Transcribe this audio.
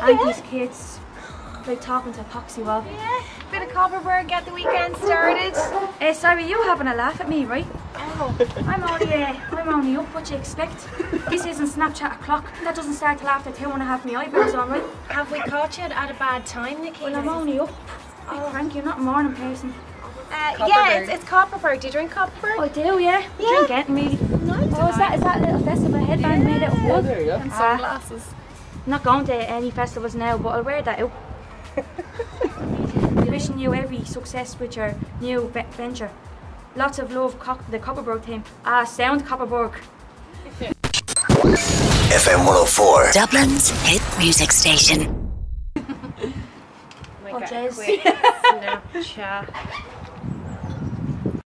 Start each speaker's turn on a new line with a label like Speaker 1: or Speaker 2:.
Speaker 1: 90s kids. Like talking to Poxy Wall.
Speaker 2: Yeah, bit of Kopparberg, get the weekend started.
Speaker 1: Eh, sorry, you having a laugh at me, right?
Speaker 2: Oh,
Speaker 1: I'm only, uh, I'm only up. What you expect? This isn't Snapchat o'clock. That doesn't start till after two and a half. My eyebrows on, right?
Speaker 2: have we caught you at a bad time, Nikki?
Speaker 1: Well, I'm only up. Oh, Frank, you're not a morning person.
Speaker 2: Uh, yeah, it's, it's Kopparberg. Do you drink Kopparberg?
Speaker 1: I do, yeah.
Speaker 2: Yeah.
Speaker 1: Drink anything, really. Oh, is that, is that a little festival headband made out of wood?
Speaker 3: There you go.
Speaker 2: And sunglasses.
Speaker 1: I'm not going to any festivals now, but I'll wear that out. Wishing you every success with your new venture. Lots of love, Cop- the Kopparberg team. Ah, sound Kopparberg.
Speaker 4: FM 104.
Speaker 5: Dublin's hit music station.
Speaker 2: My
Speaker 1: Oh,
Speaker 2: God,
Speaker 1: Jez.
Speaker 2: quick Snapchat.